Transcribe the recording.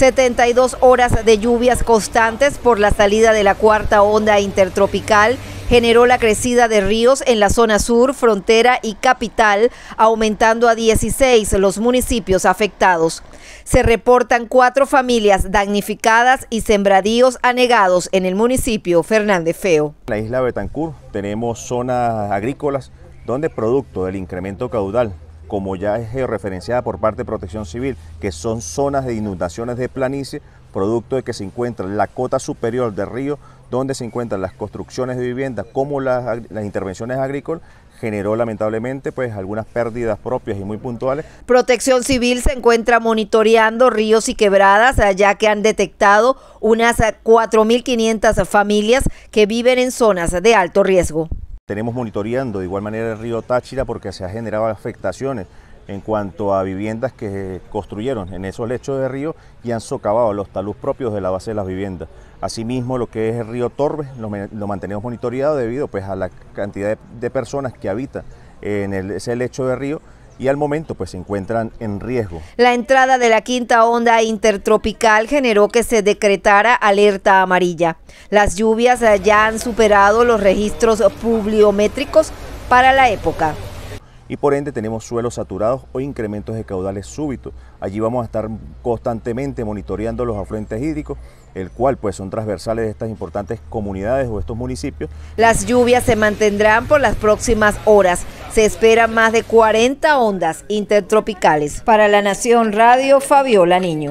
72 horas de lluvias constantes por la salida de la cuarta onda intertropical generó la crecida de ríos en la zona sur, frontera y capital, aumentando a 16 los municipios afectados. Se reportan cuatro familias damnificadas y sembradíos anegados en el municipio Fernández Feo. En la isla Betancur tenemos zonas agrícolas donde producto del incremento caudal como ya es referenciada por parte de Protección Civil, que son zonas de inundaciones de planicie, producto de que se encuentra la cota superior del río, donde se encuentran las construcciones de viviendas como las, intervenciones agrícolas, generó lamentablemente pues algunas pérdidas propias y muy puntuales. Protección Civil se encuentra monitoreando ríos y quebradas, ya que han detectado unas 4.500 familias que viven en zonas de alto riesgo. Tenemos monitoreando de igual manera el río Táchira porque se han generado afectaciones en cuanto a viviendas que construyeron en esos lechos de río y han socavado los talud propios de la base de las viviendas. Asimismo, lo que es el río Torbe lo, mantenemos monitoreado debido pues, a la cantidad de, personas que habitan en ese lecho de río y al momento pues se encuentran en riesgo. La entrada de la quinta onda intertropical generó que se decretara alerta amarilla. Las lluvias ya han superado los registros pluviométricos para la época y por ende tenemos suelos saturados o incrementos de caudales súbitos. Allí vamos a estar constantemente monitoreando los afluentes hídricos, el cual pues son transversales de estas importantes comunidades o estos municipios. Las lluvias se mantendrán por las próximas horas. Se esperan más de 40 ondas intertropicales. Para la Nación Radio, Fabiola Niño.